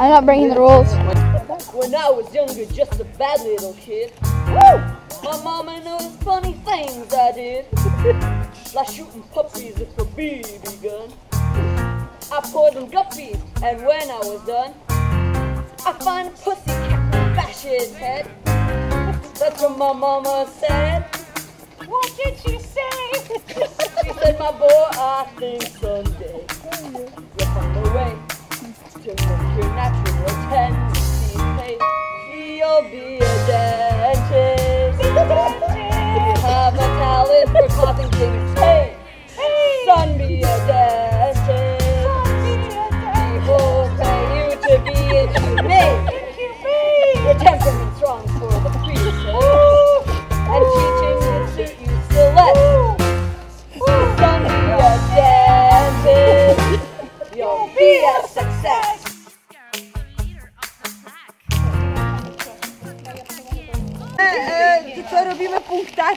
I'm not breaking the rules. When I was younger, just a bad little kid. Woo! My mama noticed funny things I did. like shooting puppies with a BB gun. I poisoned guppies, and when I was done, I find a pussy cat and bash his head. That's what my mama said. What did she say? She said, my boy, I think someday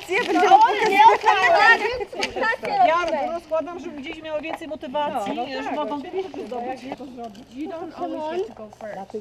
motywację, no, będziemy no, pokazywać. Ja rozkładam, żeby gdzieś miało więcej motywacji, no, no, żeby tak, ma wątpliwości zdobyć. Jak to zrobić? You don't always to go first.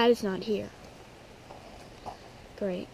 Dad is not here. Great.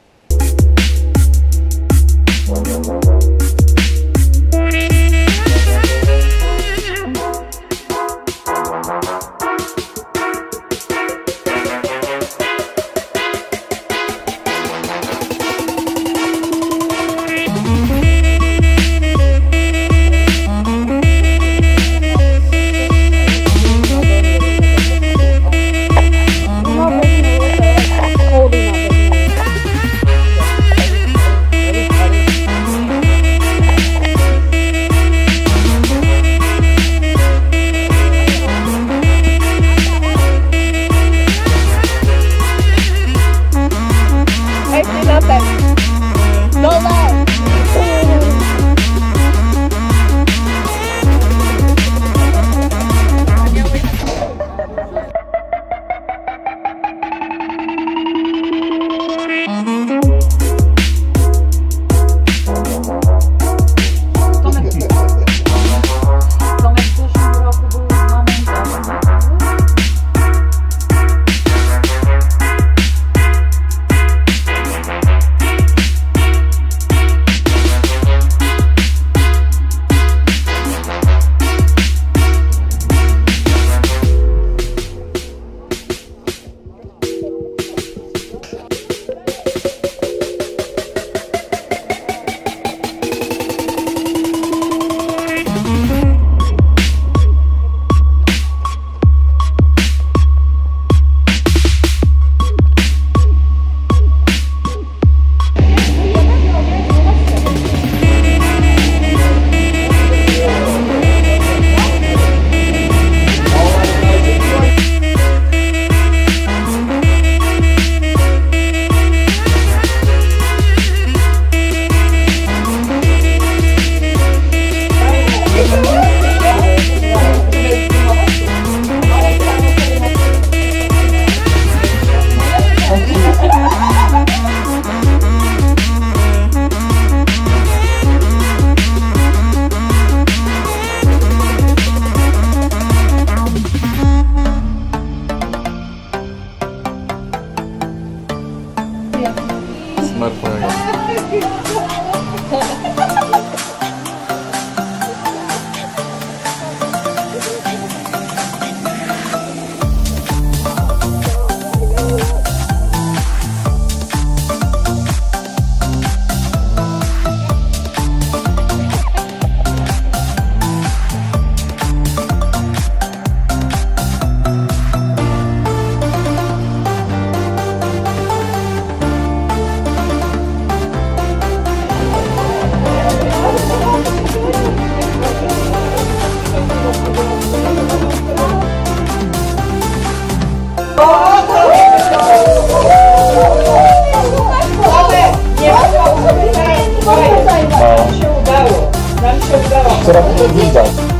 Smerfowego. Thank será a minha visão.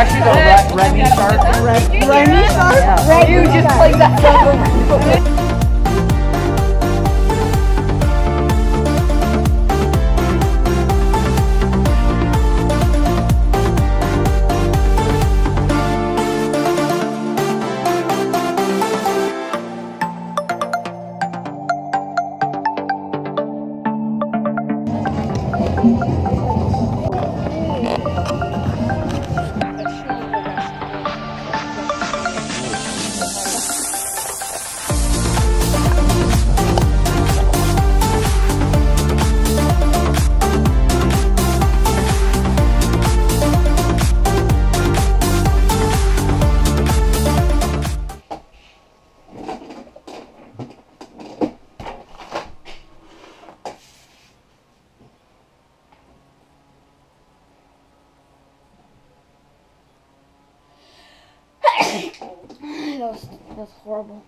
Actually, the Re- Remy Shark. Remy Shark? Remy You just Shark. played that song. That was, that was horrible.